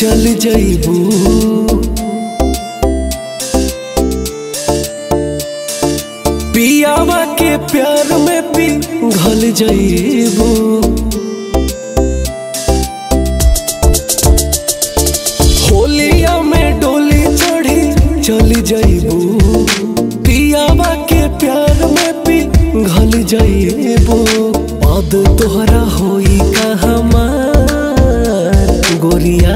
चल जइबू। पियावा के प्यार में पी घल जइबू। होलिया में डोली चढ़ी चल जइबू। पियावा के प्यार में पी घल जइबू। पद तोहरा होई का हमार? गोरिया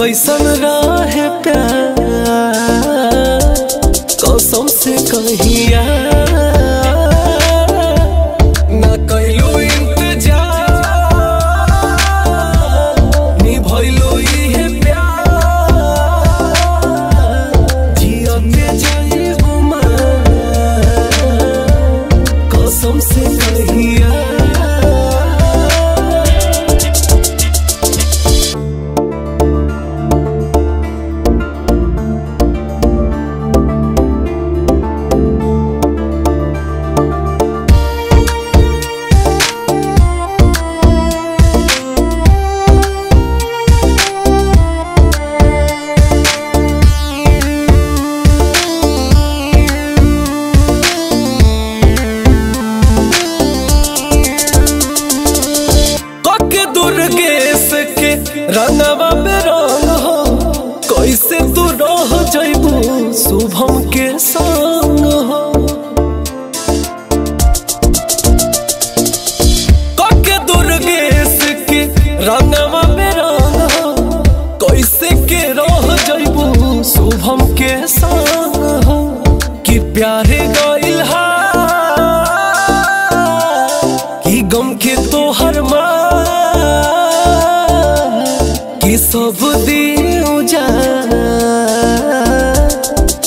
कैसन रहे शुभम के संग हो। कके दुर्गेश के रंगवा में रंग हो। कैसे के रह शुभम के संग हो। कि प्यारे गइल हा। कि गम के तोहर माँ। कि सब जा